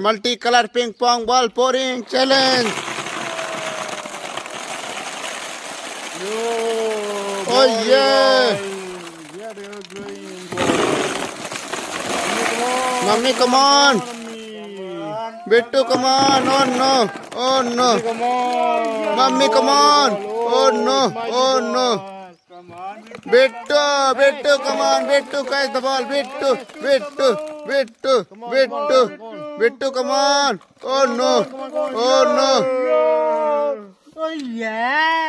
Multicolor ping pong ball pouring challenge. Oh yeah. Yeah, they are going. Mommy, come on. Bittu, come on. Oh no. Oh no. Come on. Mommy, come on. Oh no. Oh no. Come on. Bittu, Bittu, come on. Oh no. Oh no. Oh yeah.